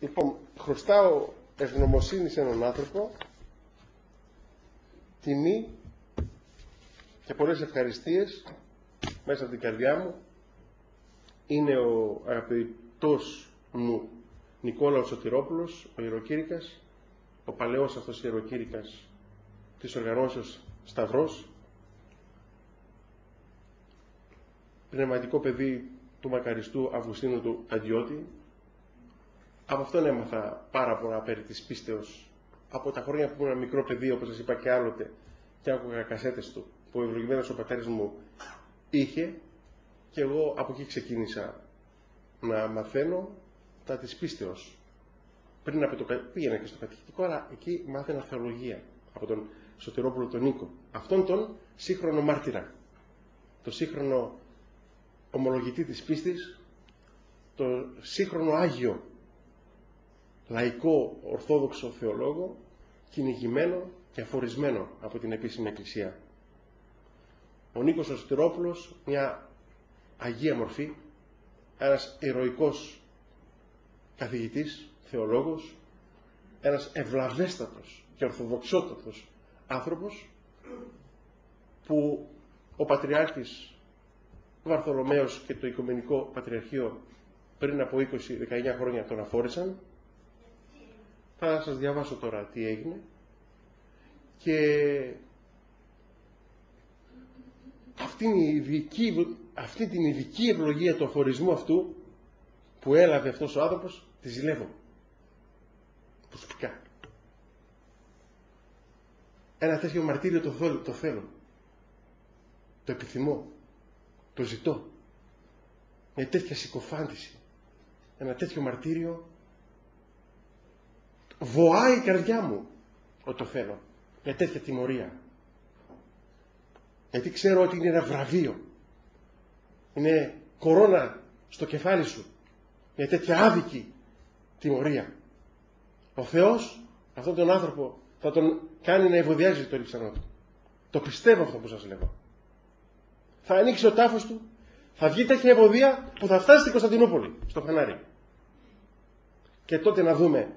Λοιπόν, χρωστάω ευγνωμοσύνη σε έναν άνθρωπο, τιμή και πολλές ευχαριστίες μέσα από την καρδιά μου. Είναι ο αγαπητός μου Νικόλαος Σωτηρόπουλος, ο Ιεροκήρυκας, ο παλαιός αυτός Ιεροκήρυκας της οργανώσεως Σταυρός, πνευματικό παιδί του μακαριστού Αυγουστίνου του Αντιώτη. Από αυτόν έμαθα πάρα πολλά περί της πίστεως. Από τα χρόνια που ήμουν μικρό παιδί, όπως σας είπα και άλλοτε, και άκουγα κασέτες του, που ο ευλογημένος ο πατέρας μου είχε, και εγώ από εκεί ξεκίνησα να μαθαίνω τα της πίστεως. Πριν από το πήγαινα και στο κατηχητικό, αλλά εκεί μάθαινα θεολογία από τον Σωτηρόπουλο τον Νίκο. Αυτόν τον σύγχρονο μάρτυρα. Το σύγχρονο ομολογητή της πίστης, το σύγχρονο Άγιο λαϊκό ορθόδοξο θεολόγο, κυνηγημένο και αφορισμένο από την επίσημη Εκκλησία. Ο Νίκος Σωτηρόπουλος, μια αγία μορφή, ένας ηρωικός καθηγητής, θεολόγος, ένας ευλαβέστατος και ορθοδοξότατος άνθρωπος που ο Πατριάρχης Βαρθολομαίος και το Οικουμενικό Πατριαρχείο πριν από 20-19 χρόνια τον αφόρησαν. Θα σας διαβάσω τώρα τι έγινε. Και αυτή, η ειδική, αυτή την ειδική ευλογία του αφορισμού αυτού που έλαβε αυτός ο άνθρωπος, της ζηλεύω. Προσωπικά. Ένα τέτοιο μαρτύριο το θέλω, το θέλω. Το επιθυμώ. Το ζητώ. Μια τέτοια συκοφάντηση. Ένα τέτοιο μαρτύριο βοάει η καρδιά μου ότι το θέλω. Μια τέτοια τιμωρία. Γιατί ξέρω ότι είναι ένα βραβείο. Είναι κορώνα στο κεφάλι σου. Μια τέτοια άδικη τιμωρία. Ο Θεός αυτόν τον άνθρωπο θα τον κάνει να ευωδιάζει το ρίξανό του. Το πιστεύω αυτό που σας λέω θα ανοίξει ο τάφος του, θα βγει τέτοια ευωδία που θα φτάσει στην Κωνσταντινούπολη, στο Χανάρι. Και τότε να δούμε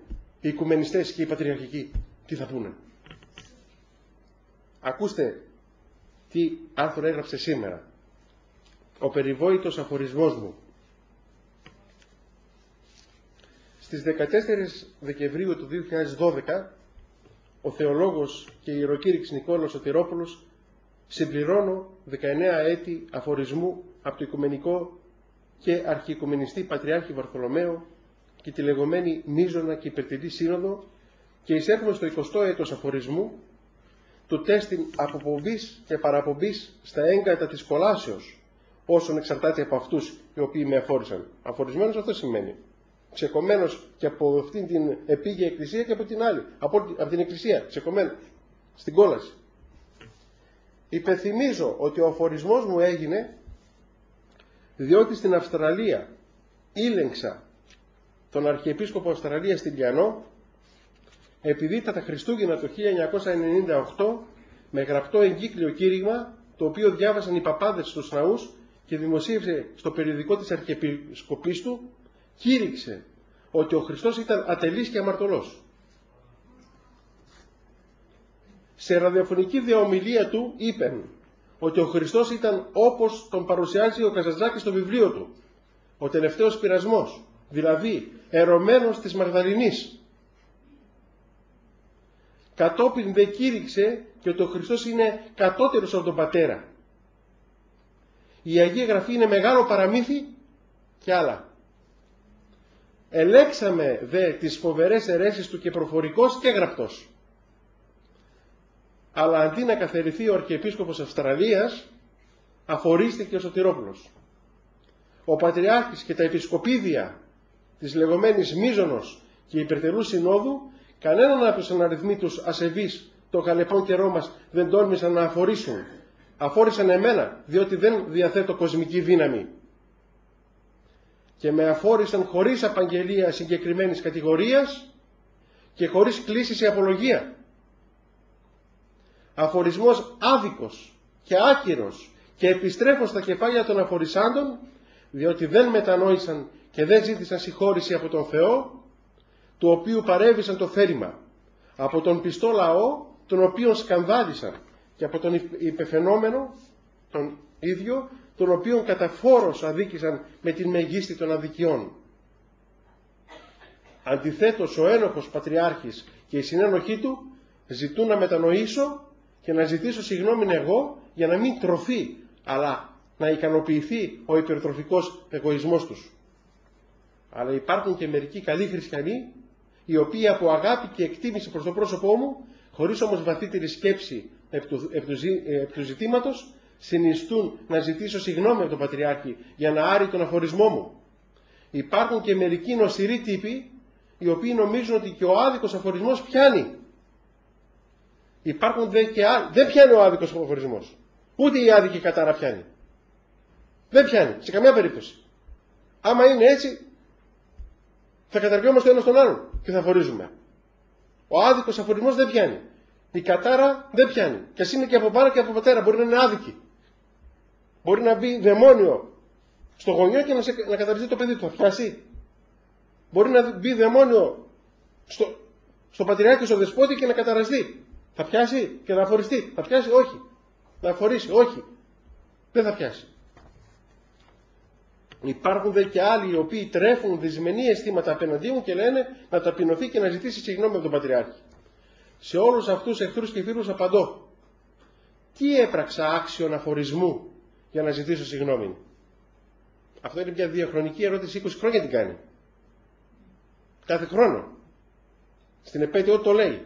οι οικουμενιστές και οι πατριαρχικοί τι θα πούνε; Ακούστε τι άρθρο έγραψε σήμερα. Ο περιβόητος αφορισμός μου. Στις 14 Δεκεμβρίου του 2012 ο θεολόγος και ιεροκήρυξ Νικόλαος Σωτηρόπουλος συμπληρώνω 19 έτη αφορισμού από το Οικουμενικό και Αρχιοικουμενιστή Πατριάρχη Βαρθολομαίο και τη λεγόμενη Μίζωνα και Υπερτηρή Σύνοδο και εισέρχομαι στο 20ο έτος αφορισμού του τέστην αποπομπής και παραπομπής στα έγκατα της κολάσεως όσων εξαρτάται από αυτούς οι οποίοι με αφόρησαν. Αφορισμένος αυτό σημαίνει. Ξεκομμένος και από αυτήν την επίγεια εκκλησία και από την άλλη. Από, από την εκκλησία. Ξεκομμένος. Στην κόλαση. Υπενθυμίζω ότι ο αφορισμός μου έγινε διότι στην Αυστραλία ήλεγξα τον Αρχιεπίσκοπο Αυστραλίας στην Λιανό επειδή τα Χριστούγεννα το 1998 με γραπτό εγκύκλιο κήρυγμα το οποίο διάβασαν οι παπάδες στους ναούς και δημοσίευσε στο περιοδικό της Αρχιεπισκοπής του κήρυξε ότι ο Χριστός ήταν ατελής και αμαρτωλός. σε ραδιοφωνική διαομιλία του είπε ότι ο Χριστός ήταν όπως τον παρουσιάζει ο Καζαντζάκης στο βιβλίο του. Ο τελευταίος πειρασμός, δηλαδή ερωμένος της Μαγδαληνής. Κατόπιν δε κήρυξε και ότι ο Χριστός είναι κατώτερος από τον Πατέρα. Η Αγία Γραφή είναι μεγάλο παραμύθι και άλλα. Ελέξαμε δε τις φοβερές αιρέσεις του και προφορικός και γραπτός αλλά αντί να καθαριθεί ο Αρχιεπίσκοπος Αυστραλίας, αφορίστηκε ο Σωτηρόπουλος. Ο Πατριάρχης και τα επισκοπίδια της λεγόμενης Μίζωνος και υπερτερού συνόδου, κανέναν από τους αναριθμίτους ασεβείς το καλεπόν καιρό μας δεν τόλμησαν να αφορήσουν. Αφόρησαν εμένα, διότι δεν διαθέτω κοσμική δύναμη. Και με αφόρησαν χωρίς απαγγελία συγκεκριμένης κατηγορίας και χωρίς κλίση σε απολογία αφορισμός άδικος και άκυρος και επιστρέφω στα κεφάλια των αφορισάντων διότι δεν μετανόησαν και δεν ζήτησαν συγχώρηση από τον Θεό του οποίου παρέβησαν το θέλημα, από τον πιστό λαό, τον οποίο σκανδάλισαν και από τον υπεφαινόμενο, τον ίδιο, τον οποίο καταφόρος αδίκησαν με την μεγίστη των αδικιών. Αντιθέτως ο ένοχος πατριάρχης και η συνένοχή του ζητούν να μετανοήσω και να ζητήσω συγγνώμη εγώ για να μην τρωθεί αλλά να ικανοποιηθεί ο υπερτροφικός εγωισμός τους. Αλλά υπάρχουν και μερικοί καλοί χριστιανοί οι οποίοι από αγάπη και εκτίμηση προς το πρόσωπό μου χωρίς όμως βαθύτερη σκέψη επ του, του, ζητήματος συνιστούν να ζητήσω συγγνώμη από τον Πατριάρχη για να άρει τον αφορισμό μου. Υπάρχουν και μερικοί νοσηροί τύποι οι οποίοι νομίζουν ότι και ο άδικος αφορισμός πιάνει. Υπάρχουν δε και άλλοι. Δεν πιάνει ο άδικος αφορισμός. Ούτε η άδικη κατάρα πιάνει. Δεν πιάνει. Σε καμία περίπτωση. Άμα είναι έτσι, θα καταργιόμαστε ένας τον άλλον και θα αφορίζουμε. Ο άδικος αφορισμός δεν πιάνει. Η κατάρα δεν πιάνει. Και ας είναι και από πάνω και από πατέρα. Μπορεί να είναι άδικη. Μπορεί να μπει δαιμόνιο στο γονιό και να, σε, να καταργηθεί το παιδί του. Θα πιάσει. Μπορεί να μπει δαιμόνιο στο, στο πατριάρχη, στο δεσπότη και να καταραστεί. Θα πιάσει και να αφοριστεί. Θα πιάσει, όχι. Να αφορήσει, όχι. Δεν θα πιάσει. Υπάρχουν δε και άλλοι οι οποίοι τρέφουν δυσμενή αισθήματα απέναντί μου και λένε να ταπεινωθεί και να ζητήσει συγγνώμη από τον Πατριάρχη. Σε όλους αυτούς εχθρούς και φίλους απαντώ. Τι έπραξα άξιον αφορισμού για να ζητήσω συγγνώμη; Αυτό είναι μια διαχρονική ερώτηση 20 χρόνια την κάνει. Κάθε χρόνο. Στην επέτειο το λέει.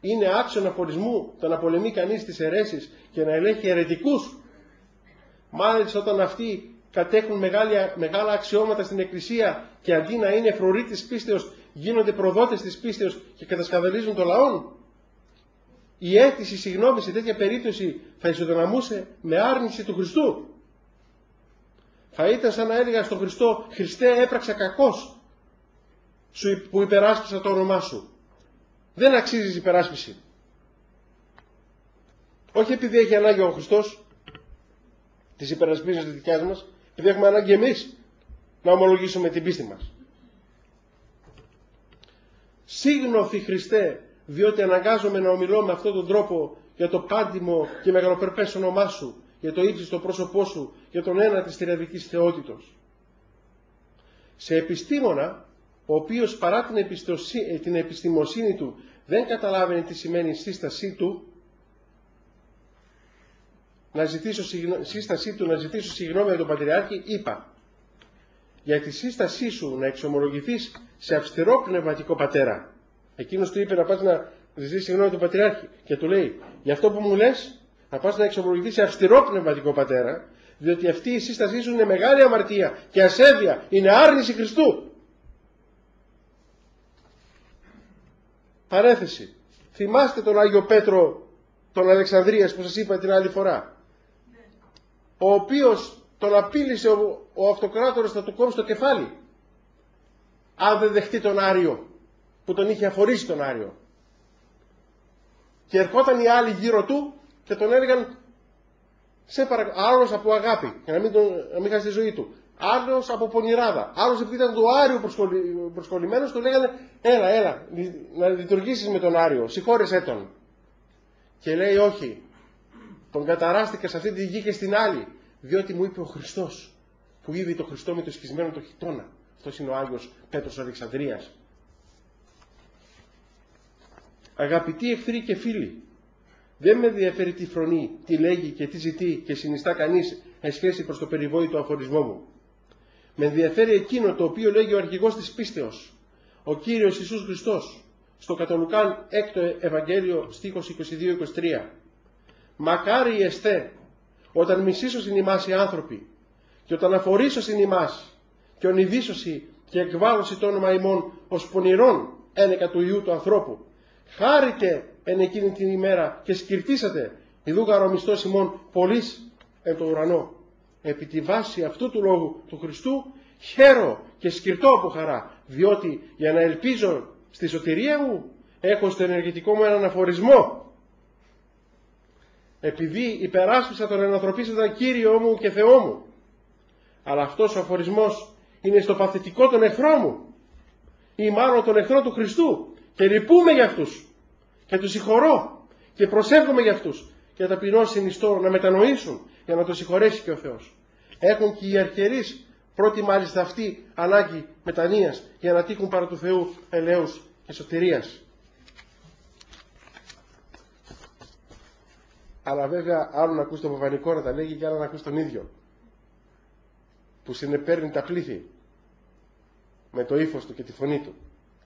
Είναι άξιον αφορισμού το να πολεμεί κανείς τις αιρέσεις και να ελέγχει αιρετικούς. Μάλιστα όταν αυτοί κατέχουν μεγάλα αξιώματα στην Εκκλησία και αντί να είναι φρουροί της πίστεως γίνονται προδότες της πίστεως και κατασκαβελίζουν το λαό. Η αίτηση συγγνώμη σε τέτοια περίπτωση θα ισοδυναμούσε με άρνηση του Χριστού. Θα ήταν σαν να έλεγα στον Χριστό «Χριστέ έπραξα κακός που υπεράσπισα το όνομά σου». Δεν αξίζει υπεράσπιση. Όχι επειδή έχει ανάγκη ο Χριστός τις υπερασπίσεις της δικιάς μας, επειδή έχουμε ανάγκη εμείς να ομολογήσουμε την πίστη μας. Σύγνωθη Χριστέ, διότι αναγκάζομαι να ομιλώ με αυτόν τον τρόπο για το πάντιμο και μεγαλοπερπές όνομά Σου, για το ύψιστο πρόσωπό Σου, για τον ένα της τυριαδικής θεότητος. Σε επιστήμονα, ο οποίος παρά την, ε, την επιστημοσύνη του δεν καταλάβαινε τι σημαίνει η σύστασή του, να ζητήσω σύστασή του να ζητήσω συγγνώμη από τον Πατριάρχη, είπα για τη σύστασή σου να εξομολογηθείς σε αυστηρό πνευματικό πατέρα. Εκείνος του είπε να πας να ζητήσεις συγγνώμη τον Πατριάρχη και του λέει για αυτό που μου λες να πας να εξομολογηθείς σε αυστηρό πνευματικό πατέρα διότι αυτή η σύστασή σου είναι μεγάλη αμαρτία και ασέβεια, είναι άρνηση Χριστού. Παρέθεση. Θυμάστε τον Άγιο Πέτρο τον Αλεξανδρίας που σας είπα την άλλη φορά ο οποίος τον απείλησε ο, ο αυτοκράτορας να του κόψει το κεφάλι. Αν δεν δεχτεί τον Άριο που τον είχε αφορήσει τον Άριο. Και ερχόταν οι άλλοι γύρω του και τον έλεγαν σε παρα... άλλος από αγάπη για να μην, τον, να μην χάσει τη ζωή του. Άλλος από πονηράδα. Άλλος επειδή ήταν του Άριο προσκολλη... προσκολλημένος του λέγανε έλα έλα να λειτουργήσεις με τον Άριο. Συγχώρεσέ τον και λέει όχι τον καταράστηκα σε αυτή τη γη και στην άλλη, διότι μου είπε ο Χριστός, που είδε το Χριστό με το σκισμένο το χιτόνα. Αυτός είναι ο Άγιος Πέτρος Αλεξανδρίας. Αγαπητοί εχθροί και φίλοι, δεν με ενδιαφέρει τι φρονεί, τι λέγει και τι ζητεί και συνιστά κανείς εν σχέση προς το περιβόητο αφορισμό μου. Με ενδιαφέρει εκείνο το οποίο λέγει ο αρχηγός της πίστεως, ο Κύριος Ιησούς Χριστός, στο Κατολουκάν 6ο Ευαγγέλιο στίχος 22-23. Μακάρι εστέ όταν μισήσω ημάς οι άνθρωποι και όταν αφορήσω ημάς και ονειδήσωση και εκβάλλωση το όνομα ημών ως πονηρών ένεκα του Ιού του ανθρώπου. Χάρηκε εν εκείνη την ημέρα και σκυρτήσατε ιδού γαρομιστός ημών πολλής εν το ουρανό. Επί τη βάση αυτού του λόγου του Χριστού χαίρο και σκυρτώ από χαρά διότι για να ελπίζω στη σωτηρία μου έχω στο ενεργητικό μου έναν αφορισμό επειδή υπεράσπισα τον ενανθρωπίσαντα Κύριο μου και Θεό μου. Αλλά αυτός ο αφορισμός είναι στο παθητικό των εχθρών μου. ή μάλλον των εχθρών του Χριστού και λυπούμε για αυτούς και τους συγχωρώ και προσεύχομαι για αυτούς και ταπεινώ συνιστώ να μετανοήσουν για να το συγχωρέσει και ο Θεός. Έχουν και οι αρχιερείς πρώτη μάλιστα αυτή ανάγκη μετανοίας για να τύχουν παρά του Θεού ελέους και σωτηρίας. Αλλά βέβαια άλλο να ακούς τον Παπανικό να τα λέγει και άλλο να ακούς τον ίδιο. Που συνεπέρνει τα πλήθη με το ύφος του και τη φωνή του.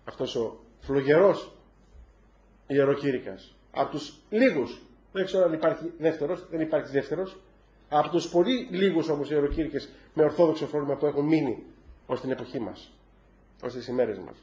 Αυτός ο φλογερός ιεροκήρυκας. Από τους λίγους, δεν ξέρω αν υπάρχει δεύτερος, δεν υπάρχει δεύτερος, από τους πολύ λίγους όμως ιεροκήρυκες με ορθόδοξο φρόνημα που έχουν μείνει ως την εποχή μας, ως τις ημέρες μας.